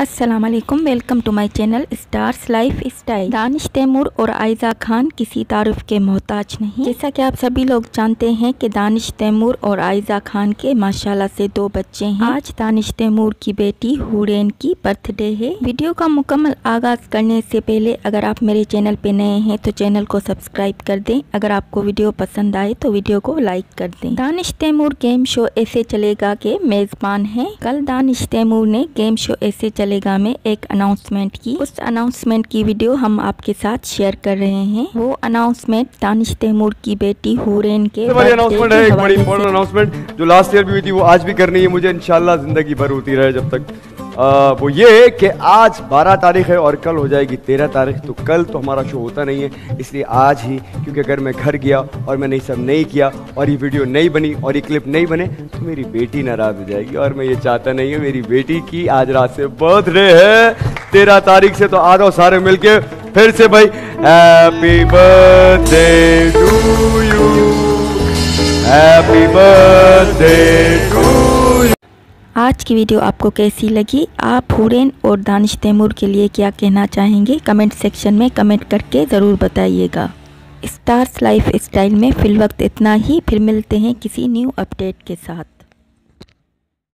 अस्सलाम वालेकुम welcome to my channel stars life style Danish Taimur और आयजा खान किसी तारुफ के मोहताज नहीं। जैसा कि आप सभी लोग जानते हैं कि दानिश तैमूर और आयजा खान के माशाल्लाह से दो बच्चे हैं। आज दानिश तैमूर की बेटी हुरैन की बर्थडे है। वीडियो का मुकम्मल आगाज़ करने से पहले अगर आप मेरे चैनल पे नए हैं तो चैनल को सब्सक्राइब कर दें। अगर आपको वीडियो पसंद आए तो वीडियो को लाइक कर दें। दानिश तैमूर गेम शो ऐसे चलेगा के मेजबान है। कल दानिश तैमूर ने गेम शो ऐसे चले चलेगा में एक अनाउंसमेंट की। उस अनाउंसमेंट की वीडियो हम आपके साथ शेयर कर रहे हैं। वो अनाउंसमेंट दानिश तैमूर की बेटी हुरेन के अनाउंसमेंट है एक बड़ी इंपॉर्टेंट अनाउंसमेंट जो लास्ट ईयर भी हुई थी वो आज भी करनी है। मुझे इंशाल्लाह ज़िंदगी भर होती रहे जब तक। वो ये है कि आज 12 तारीख है और कल हो जाएगी 13 तारीख तो कल तो हमारा शो होता नहीं है। इसलिए आज ही, क्योंकि अगर मैं घर गया और मैंने ये सब नहीं किया और ये वीडियो नहीं बनी और ये क्लिप नहीं बने तो मेरी बेटी नाराज़ हो जाएगी। और मैं ये चाहता नहीं हूँ, मेरी बेटी की आज रात से बर्थडे है। तेरह तारीख से तो आ जाओ सारे मिलके फिर से भाई happy birthday to you happy birthday to आज की वीडियो आपको कैसी लगी? आप हुरैन और दानिश तैमूर के लिए क्या कहना चाहेंगे? कमेंट सेक्शन में कमेंट करके ज़रूर बताइएगा। स्टार्स लाइफ स्टाइल में फिल वक्त इतना ही। फिर मिलते हैं किसी न्यू अपडेट के साथ।